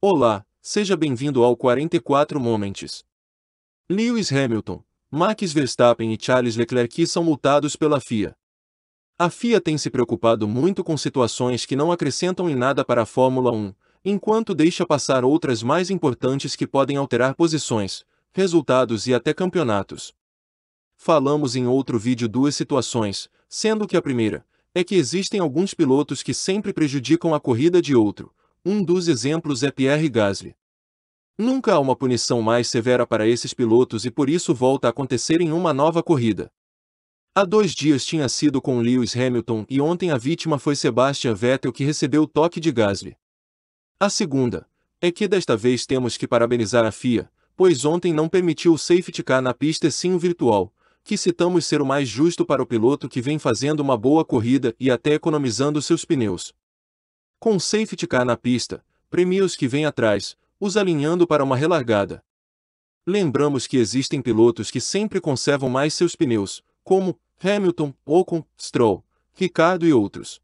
Olá, seja bem-vindo ao 44 Moments. Lewis Hamilton, Max Verstappen e Charles Leclerc são multados pela FIA. A FIA tem se preocupado muito com situações que não acrescentam em nada para a Fórmula 1, enquanto deixa passar outras mais importantes que podem alterar posições, resultados e até campeonatos. Falamos em outro vídeo duas situações, sendo que a primeira é que existem alguns pilotos que sempre prejudicam a corrida de outro, um dos exemplos é Pierre Gasly. Nunca há uma punição mais severa para esses pilotos e por isso volta a acontecer em uma nova corrida. Há dois dias tinha sido com Lewis Hamilton e ontem a vítima foi Sebastian Vettel que recebeu o toque de Gasly. A segunda é que desta vez temos que parabenizar a FIA, pois ontem não permitiu o safety car na pista sim o virtual, que citamos ser o mais justo para o piloto que vem fazendo uma boa corrida e até economizando seus pneus. Com safety car na pista, premia os que vêm atrás, os alinhando para uma relargada. Lembramos que existem pilotos que sempre conservam mais seus pneus, como Hamilton, Ocon, Stroll, Ricardo e outros.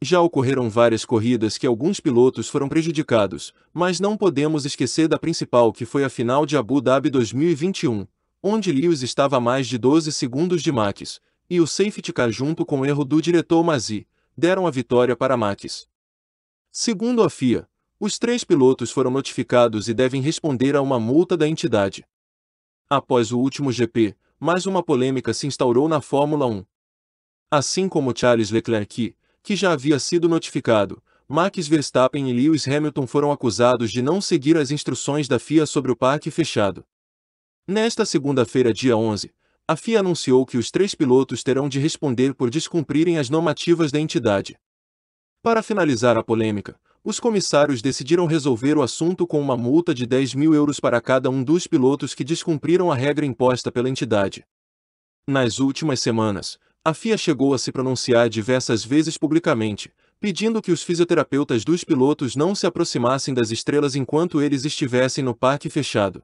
Já ocorreram várias corridas que alguns pilotos foram prejudicados, mas não podemos esquecer da principal que foi a final de Abu Dhabi 2021, onde Lewis estava a mais de 12 segundos de Max, e o safety car junto com o erro do diretor Mazzi, deram a vitória para Max. Segundo a FIA, os três pilotos foram notificados e devem responder a uma multa da entidade. Após o último GP, mais uma polêmica se instaurou na Fórmula 1. Assim como Charles Leclerc, que já havia sido notificado, Max Verstappen e Lewis Hamilton foram acusados de não seguir as instruções da FIA sobre o parque fechado. Nesta segunda-feira, dia 11, a FIA anunciou que os três pilotos terão de responder por descumprirem as normativas da entidade. Para finalizar a polêmica, os comissários decidiram resolver o assunto com uma multa de 10 mil euros para cada um dos pilotos que descumpriram a regra imposta pela entidade. Nas últimas semanas, a FIA chegou a se pronunciar diversas vezes publicamente, pedindo que os fisioterapeutas dos pilotos não se aproximassem das estrelas enquanto eles estivessem no parque fechado.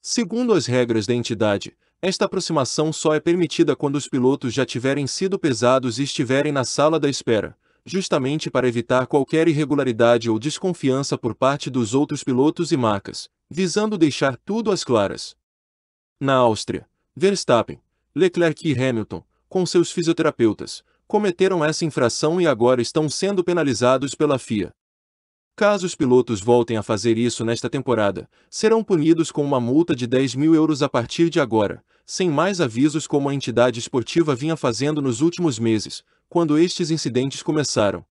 Segundo as regras da entidade, esta aproximação só é permitida quando os pilotos já tiverem sido pesados e estiverem na sala da espera, justamente para evitar qualquer irregularidade ou desconfiança por parte dos outros pilotos e marcas, visando deixar tudo às claras. Na Áustria, Verstappen, Leclerc e Hamilton, com seus fisioterapeutas, cometeram essa infração e agora estão sendo penalizados pela FIA. Caso os pilotos voltem a fazer isso nesta temporada, serão punidos com uma multa de 10 mil euros a partir de agora, sem mais avisos como a entidade esportiva vinha fazendo nos últimos meses, quando estes incidentes começaram.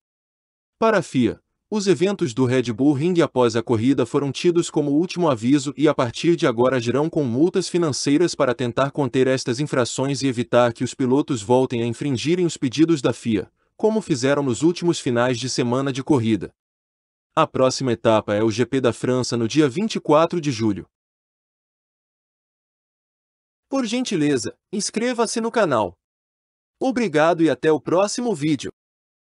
Para a FIA, os eventos do Red Bull Ring após a corrida foram tidos como último aviso e a partir de agora agirão com multas financeiras para tentar conter estas infrações e evitar que os pilotos voltem a infringirem os pedidos da FIA, como fizeram nos últimos finais de semana de corrida. A próxima etapa é o GP da França no dia 24 de julho. Por gentileza, inscreva-se no canal. Obrigado e até o próximo vídeo.